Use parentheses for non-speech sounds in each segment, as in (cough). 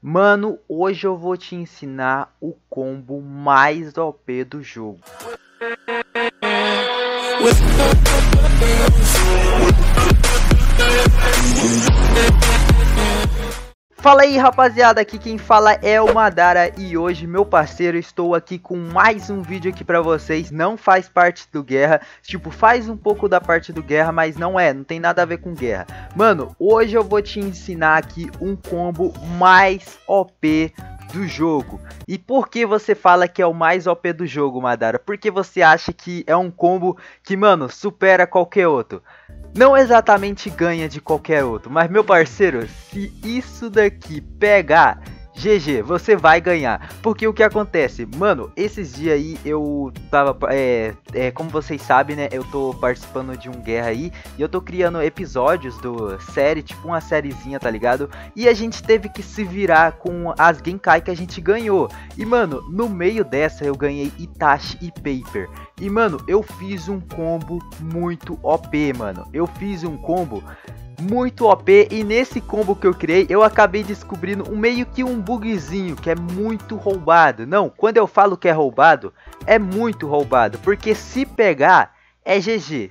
Mano, hoje eu vou te ensinar o combo mais OP do jogo. Fala aí rapaziada, aqui quem fala é o Madara e hoje meu parceiro estou aqui com mais um vídeo aqui pra vocês, não faz parte do Guerra, tipo faz um pouco da parte do Guerra, mas não é, não tem nada a ver com Guerra. Mano, hoje eu vou te ensinar aqui um combo mais OP do jogo. E por que você fala que é o mais OP do jogo, Madara? Porque você acha que é um combo que, mano, supera qualquer outro não exatamente ganha de qualquer outro, mas meu parceiro, se isso daqui pegar GG, você vai ganhar. Porque o que acontece? Mano, esses dias aí eu tava. É, é, como vocês sabem, né? Eu tô participando de um guerra aí. E eu tô criando episódios do série, tipo uma sériezinha, tá ligado? E a gente teve que se virar com as Genkai que a gente ganhou. E, mano, no meio dessa eu ganhei Itachi e Paper. E, mano, eu fiz um combo muito OP, mano. Eu fiz um combo muito OP e nesse combo que eu criei eu acabei descobrindo um meio que um bugzinho que é muito roubado. Não, quando eu falo que é roubado, é muito roubado, porque se pegar é GG.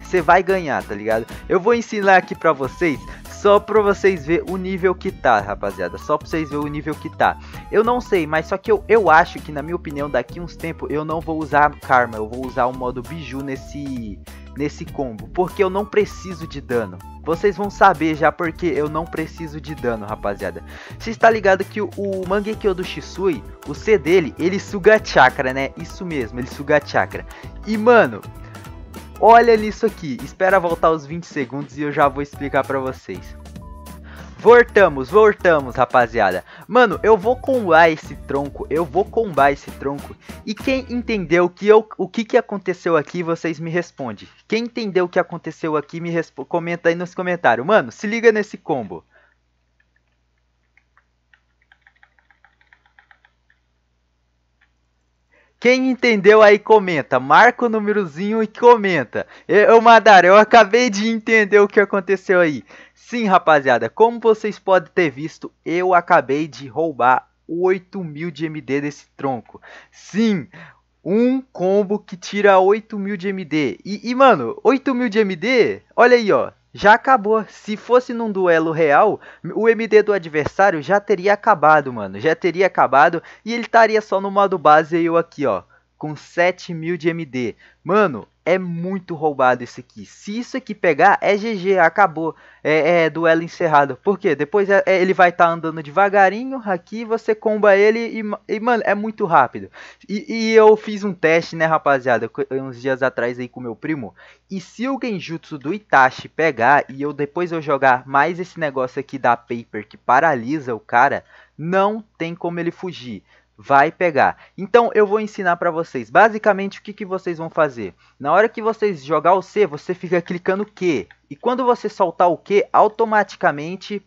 Você vai ganhar, tá ligado? Eu vou ensinar aqui pra vocês só pra vocês ver o nível que tá, rapaziada. Só pra vocês ver o nível que tá. Eu não sei, mas só que eu, eu acho que, na minha opinião, daqui uns tempos eu não vou usar Karma. Eu vou usar o modo Biju nesse, nesse combo. Porque eu não preciso de dano. Vocês vão saber já porque eu não preciso de dano, rapaziada. Você está ligado que o, o Mangekyo do Shisui, o C dele, ele suga chakra, né? Isso mesmo, ele suga chakra. E, mano, Olha nisso aqui, espera voltar os 20 segundos e eu já vou explicar pra vocês. Voltamos, voltamos, rapaziada. Mano, eu vou combar esse tronco, eu vou combar esse tronco. E quem entendeu que eu, o que, que aconteceu aqui, vocês me respondem. Quem entendeu o que aconteceu aqui, me comenta aí nos comentários. Mano, se liga nesse combo. Quem entendeu aí comenta, marca o númerozinho e comenta. Eu, Madara, eu acabei de entender o que aconteceu aí. Sim, rapaziada, como vocês podem ter visto, eu acabei de roubar 8 mil de MD desse tronco. Sim, um combo que tira 8 mil de MD. E, e, mano, 8 mil de MD, olha aí, ó já acabou. Se fosse num duelo real, o MD do adversário já teria acabado, mano. Já teria acabado e ele estaria só no modo base e eu aqui, ó, com 7000 de MD. Mano, é muito roubado esse aqui. Se isso aqui pegar, é GG, acabou. É, é duelo encerrado. Por quê? Depois é, é, ele vai estar tá andando devagarinho aqui, você comba ele e, e mano, é muito rápido. E, e, eu fiz um teste, né, rapaziada, uns dias atrás aí com meu primo. E se o Genjutsu do Itachi pegar e eu depois eu jogar mais esse negócio aqui da Paper que paralisa o cara, não tem como ele fugir vai pegar. Então eu vou ensinar para vocês. Basicamente o que, que vocês vão fazer. Na hora que vocês jogar o C, você (laughs) fica clicando Q. E quando você soltar o Q, automaticamente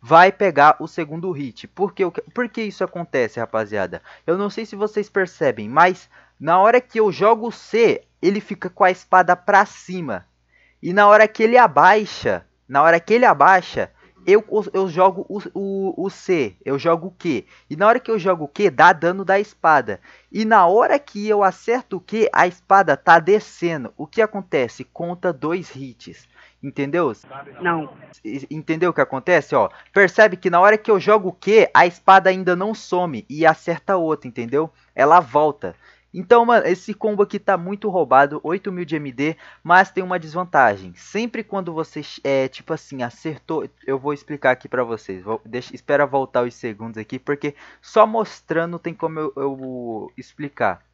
vai pegar o segundo hit. Por que, por que isso acontece, rapaziada? Eu não sei se vocês percebem, mas na hora que eu jogo o C, ele fica com a espada pra cima. E na hora que ele abaixa, na hora que ele abaixa, eu, eu jogo o, o, o C, eu jogo o Q. E na hora que eu jogo o Q, dá dano da espada. E na hora que eu acerto o Q, a espada tá descendo. O que acontece? Conta dois hits. Entendeu? Não. Entendeu o que acontece? Ó, percebe que na hora que eu jogo o Q, a espada ainda não some e acerta outra, entendeu? Ela volta. Então, mano, esse combo aqui tá muito roubado, 8000 de MD, mas tem uma desvantagem. Sempre quando você, é, tipo assim, acertou, eu vou explicar aqui pra vocês. Vou, deixa, espera voltar os segundos aqui, porque só mostrando tem como eu, eu explicar.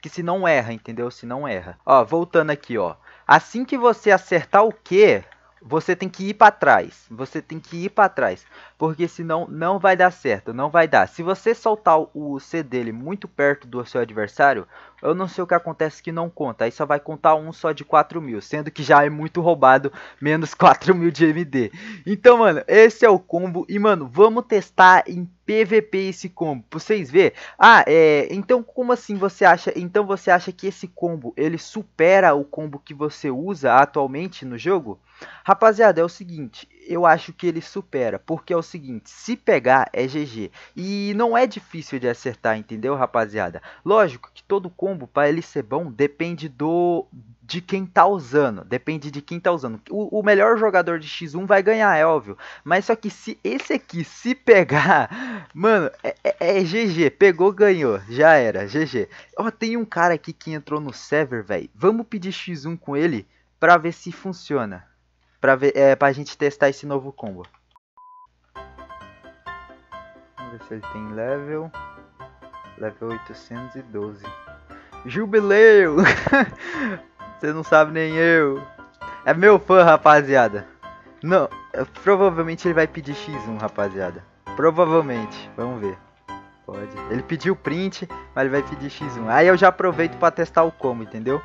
Que se não erra, entendeu? Se não erra. Ó, voltando aqui, ó. Assim que você acertar o Q, você tem que ir para trás. Você tem que ir para trás, porque senão não vai dar certo, não vai dar. Se você soltar o C dele muito perto do seu adversário, eu não sei o que acontece que não conta. Aí só vai contar um só de 4 mil, sendo que já é muito roubado, menos (laughs) 4 mil de MD. Então, mano, esse é o combo. E, mano, vamos testar em PVP esse combo, pra vocês verem. Ah, é, então como assim você acha, então você acha que esse combo, ele supera o combo que você usa atualmente no jogo? Rapaziada, é o seguinte, eu acho que ele supera, porque é o seguinte, se pegar é GG, e não é difícil de acertar, entendeu rapaziada? Lógico que todo combo, para ele ser bom, depende do de quem tá usando, depende de quem tá usando. O, o, melhor jogador de X1 vai ganhar, é óbvio, mas só que se esse aqui se pegar, (laughs) mano, é, é, é GG, pegou, ganhou, já era, GG. Ó, tem um cara aqui que entrou no server, velho, vamos pedir X1 com ele pra ver se funciona pra, ver, é, pra gente testar esse novo combo. Vamos ver se ele tem level. Level 812. Jubileu! (laughs) Você não sabe nem eu. É meu fã, rapaziada. Não, provavelmente ele vai pedir X1, rapaziada. Provavelmente, vamos ver. Pode. Ele pediu print, mas ele vai pedir X1. Aí eu já aproveito para testar o combo, entendeu?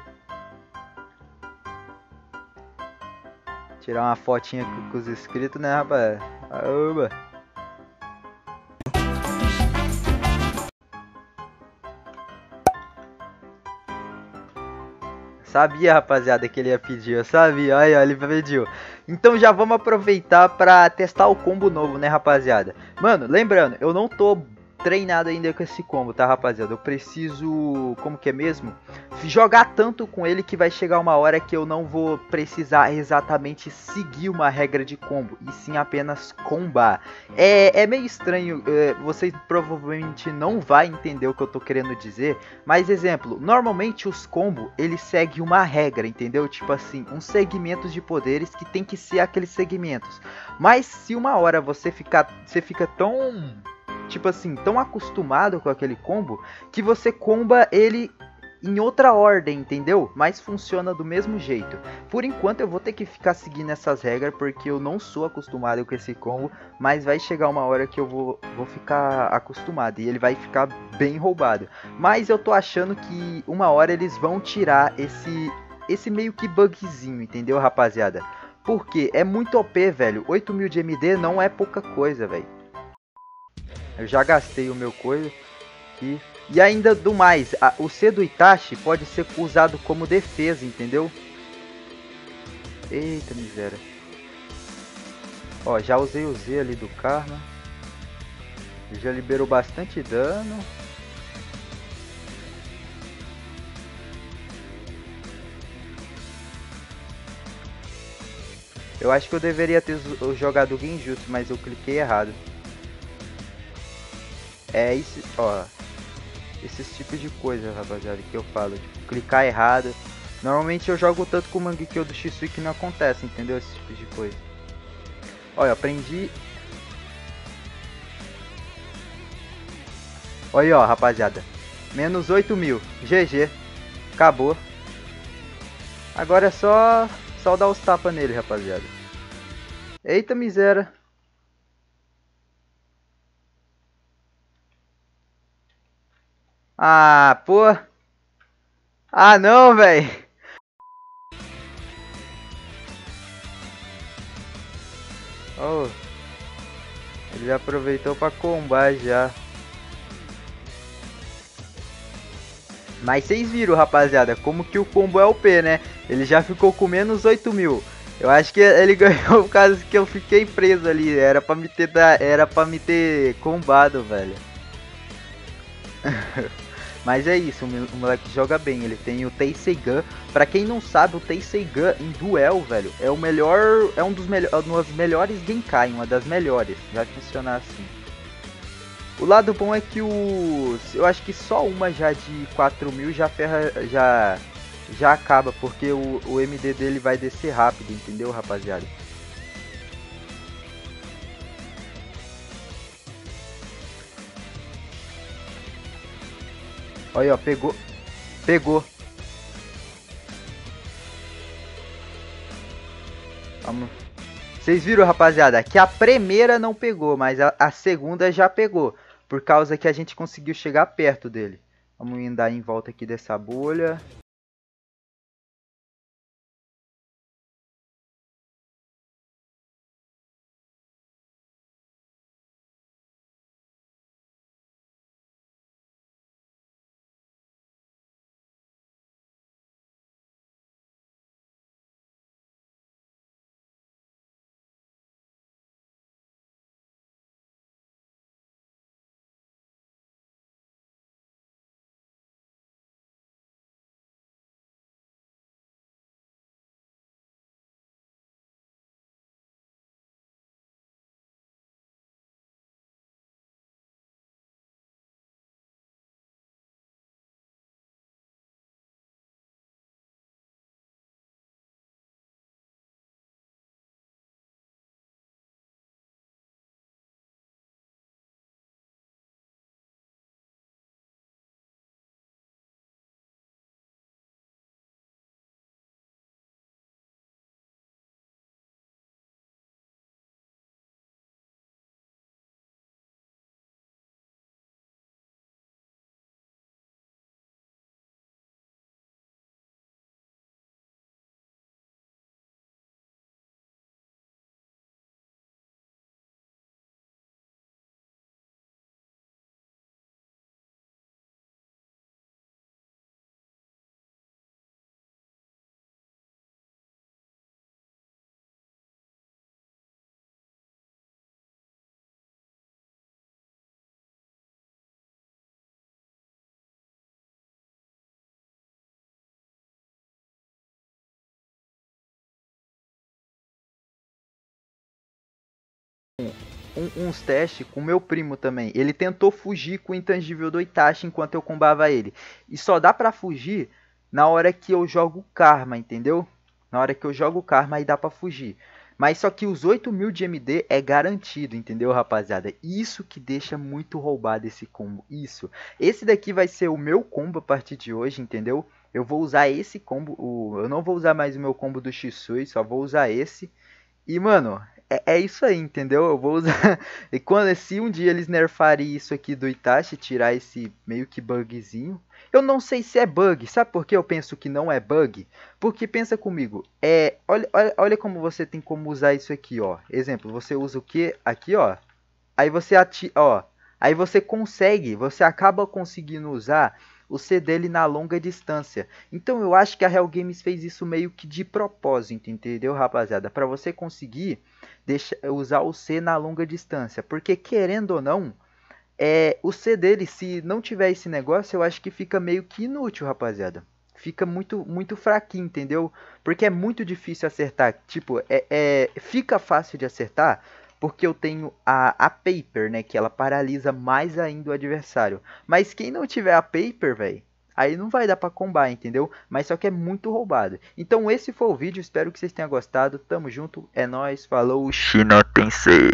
Tirar uma fotinha com, com os inscritos, né, rapaz? Oba! Sabia, rapaziada, que ele ia pedir. Eu sabia. Aí, ele pediu. Então já vamos aproveitar para testar o combo novo, né, rapaziada? Mano, lembrando, eu não tô treinado ainda com esse combo, tá, rapaziada? Eu preciso, como que é mesmo? Jogar tanto com ele que vai chegar uma hora que eu não vou precisar exatamente seguir uma regra de combo, e sim apenas combar. É, é meio estranho, é, você provavelmente não vai entender o que eu tô querendo dizer, mas exemplo, normalmente os combos, eles seguem uma regra, entendeu? Tipo assim, uns segmentos de poderes que tem que ser aqueles segmentos. Mas se uma hora você ficar, você fica tão tipo assim, tão acostumado com aquele combo que você comba ele em outra ordem, entendeu? Mas funciona do mesmo jeito. Por enquanto eu vou ter que ficar seguindo essas regras porque eu não sou acostumado com esse combo, mas vai chegar uma hora que eu vou, vou ficar acostumado e ele vai ficar bem roubado. Mas eu tô achando que uma hora eles vão tirar esse esse meio que bugzinho, entendeu, rapaziada? Porque é muito OP, velho. 8000 de MD não é pouca coisa, velho. Eu já gastei o meu coisa aqui. E ainda do mais, a, o C do Itachi pode ser usado como defesa, entendeu? Eita miséria. Ó, já usei o Z ali do Karma. Já liberou bastante dano. Eu acho que eu deveria ter jogado o Genjutsu, mas eu cliquei errado. É isso, ó. Esses tipos de coisa, rapaziada, que eu falo. Tipo, clicar errado. Normalmente eu jogo tanto com o Mangekyou do Shisui que não acontece, entendeu? Esse tipo de coisa. Olha, eu aprendi... Olha, ó, rapaziada. Menos 8 mil. GG. Acabou. Agora é só... Só dar os tapas nele, rapaziada. Eita miséria. Ah, pô. Ah, não, velho. Oh. Ele aproveitou para combar já. Mas vocês viram, rapaziada, como que o combo é o P, né? Ele já ficou com menos 8 mil. Eu acho que ele (laughs) ganhou por causa que eu fiquei preso ali. Era pra me ter, era pra me ter combado, velho. (laughs) Mas é isso, o moleque joga bem. Ele tem o Teiseigan. Pra quem não sabe, o Teiseigan em duel, velho, é o melhor. É um dos melhores. Uma das melhores Genkai, uma das melhores. Vai funcionar assim. O lado bom é que o. Eu acho que só uma já de 4 mil já ferra. Já. Já acaba, porque o, o MD dele vai descer rápido, entendeu, rapaziada? Olha, ó, pegou. Pegou. Vamos. Vocês viram, rapaziada, que a primeira não pegou, mas a, a, segunda já pegou. Por causa que a gente conseguiu chegar perto dele. Vamos andar em volta aqui dessa bolha. Um, uns testes com meu primo também. Ele tentou fugir com o intangível do Itachi enquanto eu combava ele. E só dá pra fugir na hora que eu jogo Karma, entendeu? Na hora que eu jogo Karma aí dá pra fugir. Mas só que os 8000 de MD é garantido, entendeu, rapaziada? Isso que deixa muito roubado esse combo. Isso. Esse daqui vai ser o meu combo a partir de hoje, entendeu? Eu vou usar esse combo. O... Eu não vou usar mais o meu combo do Shisui, só vou usar esse. E, mano, é, é, isso aí, entendeu? Eu vou usar. (laughs) e quando se um dia eles nerfarem isso aqui do Itachi, tirar esse meio que bugzinho. Eu não sei se é bug. Sabe por que eu penso que não é bug? Porque pensa comigo. É, olha, olha, olha como você tem como usar isso aqui, ó. Exemplo, você usa o que aqui, ó. Aí você ati, ó. Aí você consegue, você acaba conseguindo usar o C dele na longa distância. Então eu acho que a Real Games fez isso meio que de propósito, entendeu, rapaziada? Para você conseguir deixa, usar o C na longa distância. Porque querendo ou não, é, o C dele, se não tiver esse negócio, eu acho que fica meio que inútil, rapaziada. Fica muito, muito fraquinho, entendeu? Porque é muito difícil acertar. Tipo, é, é, fica fácil de acertar porque eu tenho a, a Paper, né? Que ela paralisa mais ainda o adversário. Mas quem não tiver a Paper, velho, aí não vai dar pra combar, entendeu? Mas só que é muito roubado. Então esse foi o vídeo, espero que vocês tenham gostado. Tamo junto, é nóis, falou, China Tensei.